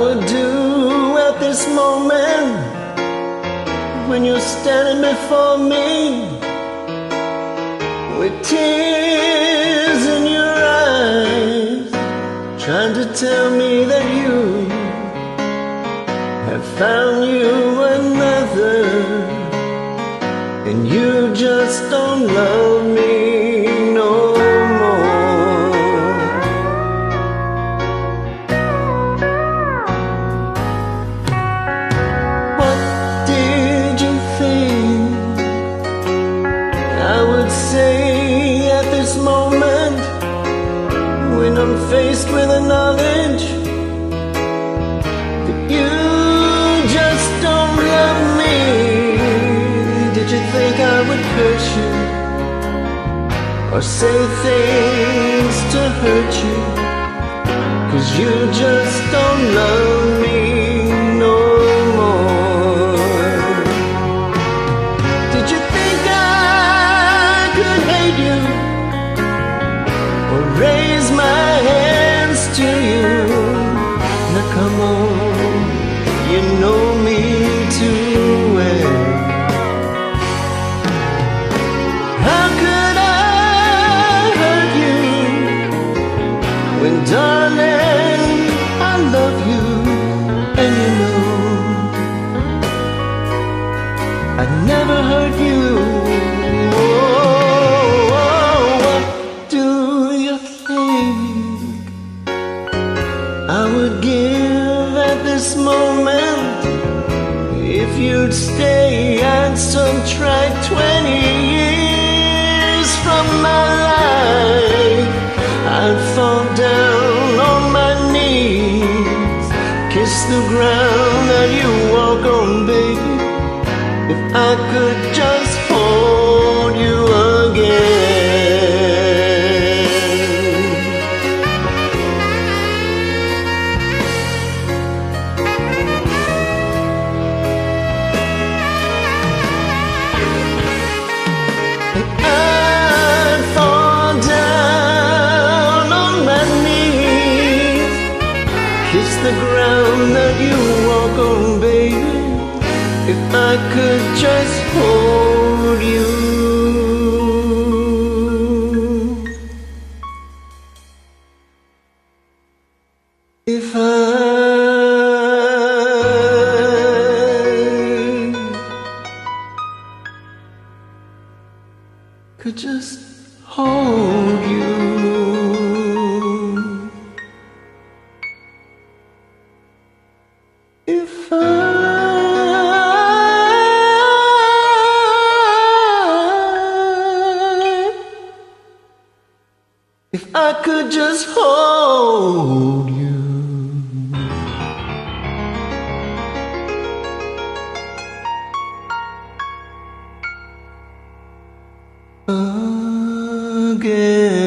would do at this moment when you're standing before me with tears in your eyes, trying to tell. I'm faced with the knowledge that you just don't love me? Did you think I would hurt you or say things to hurt you? Cause you just don't love darling, I love you and you know I'd never hurt you. Oh, what do you think I would give at this moment if you'd stay and subtract 20 kiss the ground that you walk on, baby. If I could just hold the ground that you walk on, baby. If I could just hold you. If I could just hold you. If I could just hold you. Again.